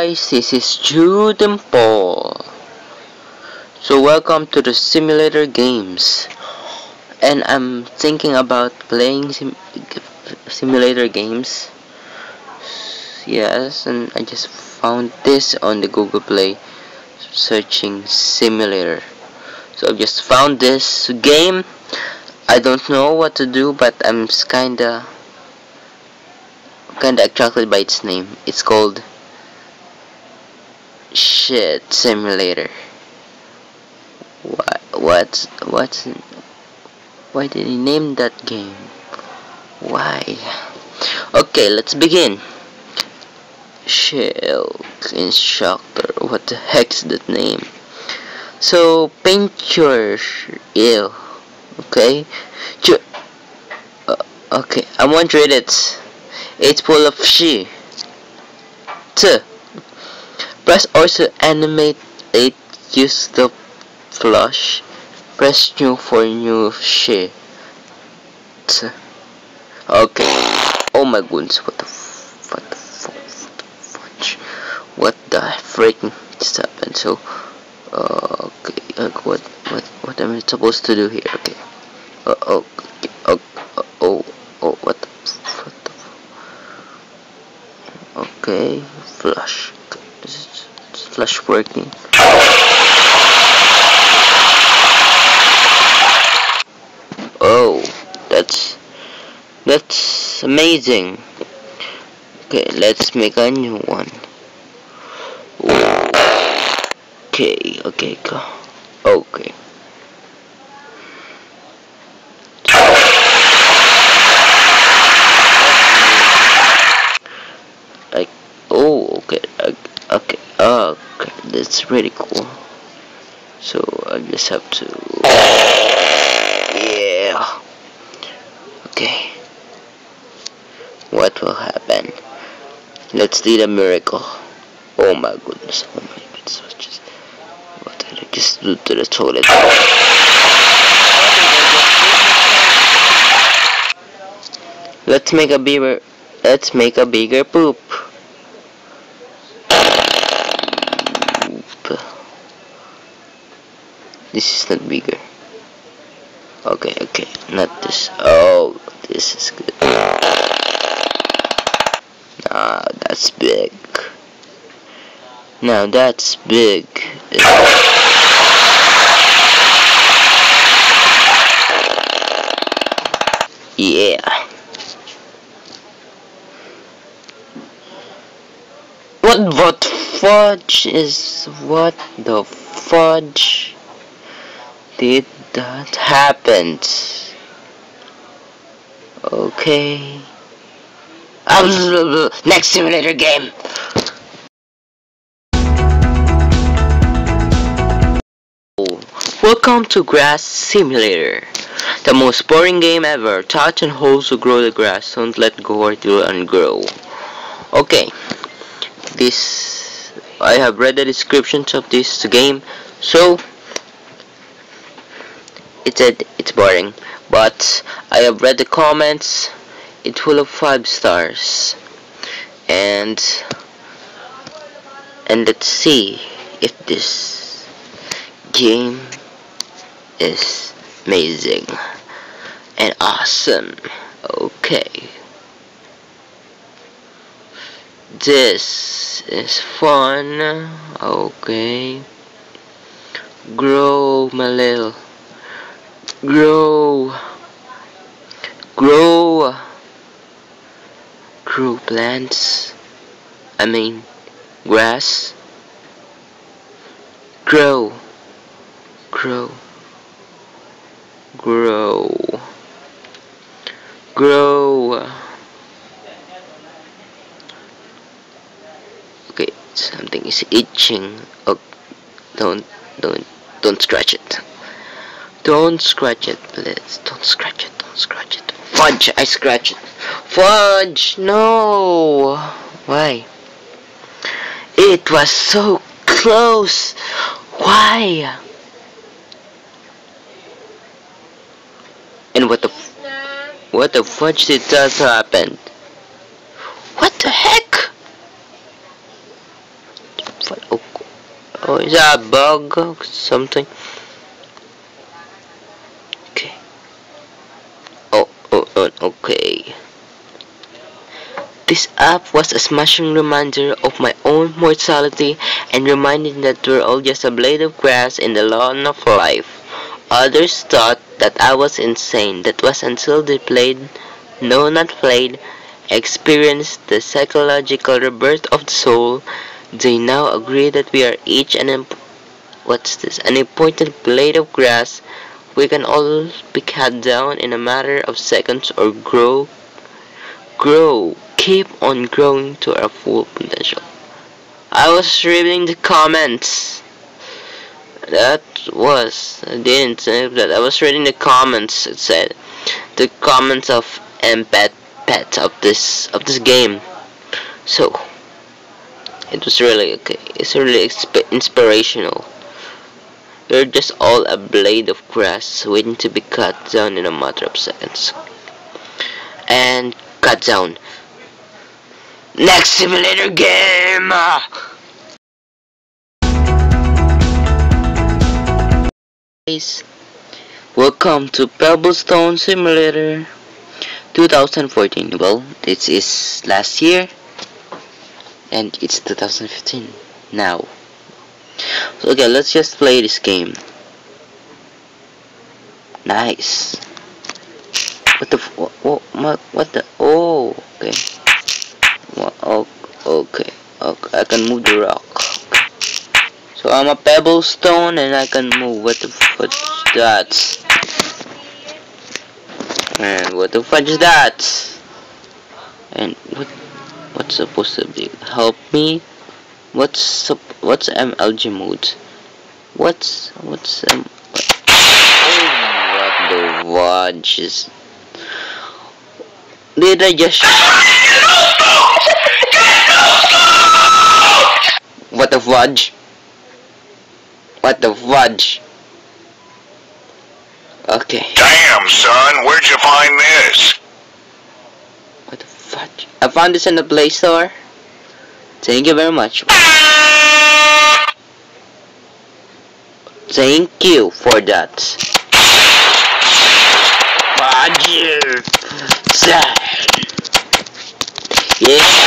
guys, this is Jude and Paul. So welcome to the simulator games. And I'm thinking about playing sim simulator games. Yes, and I just found this on the Google Play searching simulator. So I just found this game. I don't know what to do, but I'm kinda kinda attracted by its name. It's called Shit Simulator. What? What? What's? Why did he name that game? Why? Okay, let's begin. Shield instructor. What the heck's that name? So paint your ew. Okay. Uh, okay, I won't read it. It's full of she. T. Press also animate it use the flush. Press new for new shit. Okay. Oh my goodness, what the what the what the fudge? What the freaking just happened? So uh, okay, like what what what am I supposed to do here? Okay. Uh, oh, okay, oh, oh, oh, what the, what the, okay, flush flash working. Oh, that's that's amazing. Okay, let's make a new one. Okay, okay, go. Okay. Like, oh, okay, okay. Oh, that's really cool. So I just have to. Yeah. Okay. What will happen? Let's do the miracle. Oh my goodness. Oh my goodness. What just what did I just do to the toilet? Let's make a bigger. Let's make a bigger poop. This is not bigger. Okay, okay, not this. Oh, this is good. Nah, that's big. Now that's big. Yeah. What what fudge is what the fudge? Did that happen? Okay. Um, next simulator game. Welcome to Grass Simulator. The most boring game ever. Touch and hold to grow the grass. Don't let go or it will ungrow. Okay. This I have read the descriptions of this game. So it said it's boring but I have read the comments. It's full of five stars. And and let's see if this game is amazing and awesome. Okay. This is fun. Okay. Grow my little grow. Grow. Grow plants. I mean grass. Grow. Grow. Grow. Grow. Okay something is itching. Oh don't don't don't scratch it don't scratch it, please. Don't scratch it. Don't scratch it. Fudge! I scratch it. Fudge! No! Why? It was so close. Why? And what the what the fudge did that happen? What the heck? Oh, oh, is that a bug or something? Okay. Oh, oh, oh, okay. This app was a smashing reminder of my own mortality and reminding that we're all just a blade of grass in the lawn of life. Others thought that I was insane. That was until they played, no not played, experienced the psychological rebirth of the soul. They now agree that we are each an what's this? An important blade of grass. We can all be cut down in a matter of seconds or grow, grow keep on growing to our full potential. I was reading the comments. That was I didn't say that. I was reading the comments. It said the comments of embed pet pet of this of this game. So it was really okay. It's really inspirational. You're just all a blade of grass waiting to be cut down in a matter of seconds. And cut down. Next simulator game! Guys, welcome to Pebblestone Simulator 2014. Well, this is last year and it's 2015 now. Okay, let's just play this game. Nice. What the? What? What? The? Oh, okay. Oh, okay. Okay, I can move the rock. So I'm a pebble stone and I can move. What the is that? And what the fudge is that? And what what's supposed to be help me? What's what's MLG mode? What's what's um what, oh, what the fudge is did I just What the fudge? What the fudge? Okay. Damn, son, where'd you find this? What the fudge? I found this in the Play Store. Thank you very much. Thank you for that. Fudge. Yeah.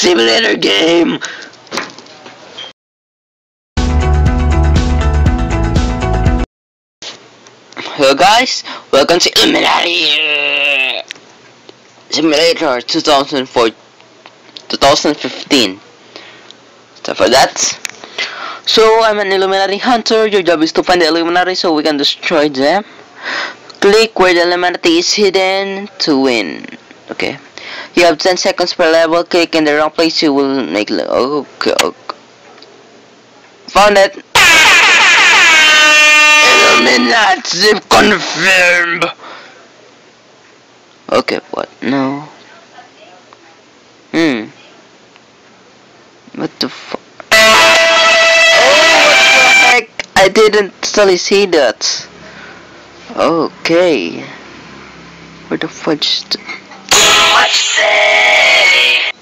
Simulator game! Hello guys, welcome to Illuminati uh, Simulator 2004 2015 So for that. So I'm an Illuminati hunter, your job is to find the Illuminati so we can destroy them. Click where the Illuminati is hidden to win Okay you have 10 seconds per level. Click in the wrong place, you will make. Okay, okay. Found it. Illuminati confirmed. Okay, what? No. Hmm. What the fuck? What? I didn't totally see that. Okay. Where the fudge?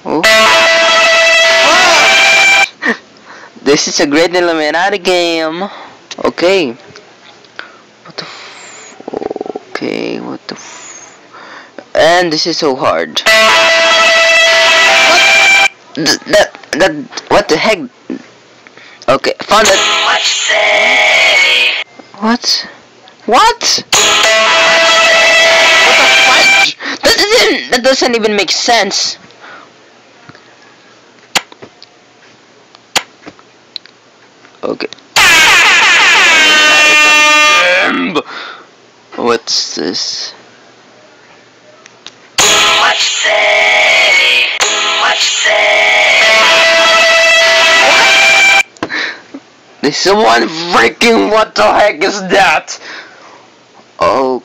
Oh. this is a great Illuminati game. Okay. What the Okay, what the And this is so hard. That, that, what the heck? Okay, found it. What? What? that doesn't even make sense. Okay. What's this? What's say? What's say? This one freaking what the heck is that? Okay. Oh,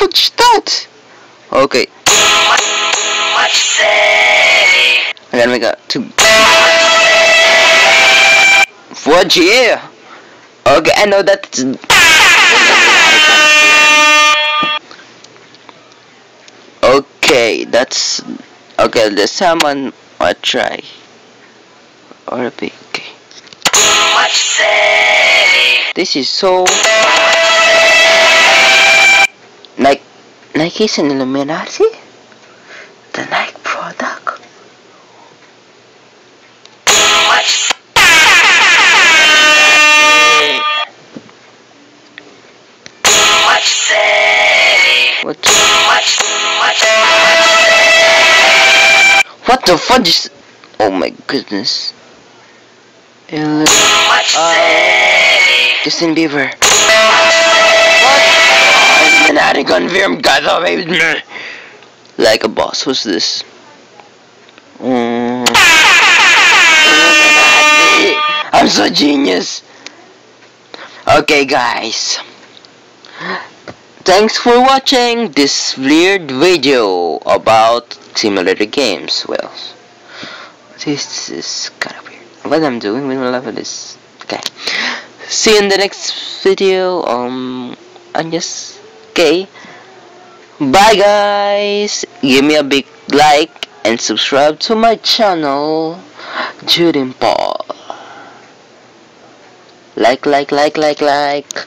the that? Okay. What say? I a two. What yeah? Okay, I know that's. Okay, that's okay. This time I'm I try or a big. What? This is so Nike is an Illuminati. The Nike product. What? What the fudge is? Oh my goodness. Uh. Justin Bieber. Confirmed God of me. Like a boss. Who's this? Mm. I'm so genius. Okay, guys. Thanks for watching this weird video about simulator games. Well, this is kind of weird. What I'm doing with my life is okay. See you in the next video. Um, I'm just okay. Bye, guys. Give me a big like and subscribe to my channel, Judin Paul. Like, like, like, like, like.